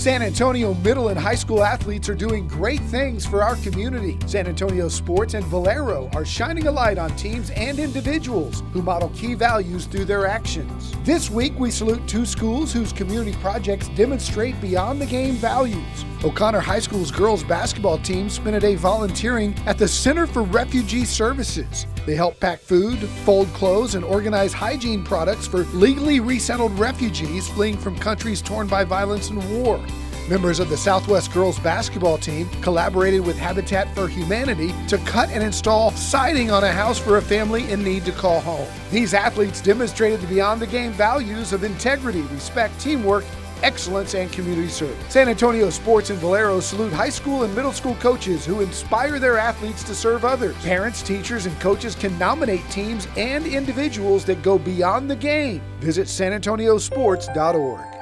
San Antonio middle and high school athletes are doing great things for our community. San Antonio Sports and Valero are shining a light on teams and individuals who model key values through their actions. This week, we salute two schools whose community projects demonstrate beyond the game values. O'Connor High School's girls basketball team spent a day volunteering at the Center for Refugee Services. They help pack food, fold clothes, and organize hygiene products for legally resettled refugees fleeing from countries torn by violence and war. Members of the Southwest girls basketball team collaborated with Habitat for Humanity to cut and install siding on a house for a family in need to call home. These athletes demonstrated the beyond the game values of integrity, respect, teamwork, excellence, and community service. San Antonio Sports and Valero salute high school and middle school coaches who inspire their athletes to serve others. Parents, teachers, and coaches can nominate teams and individuals that go beyond the game. Visit sanantoniosports.org.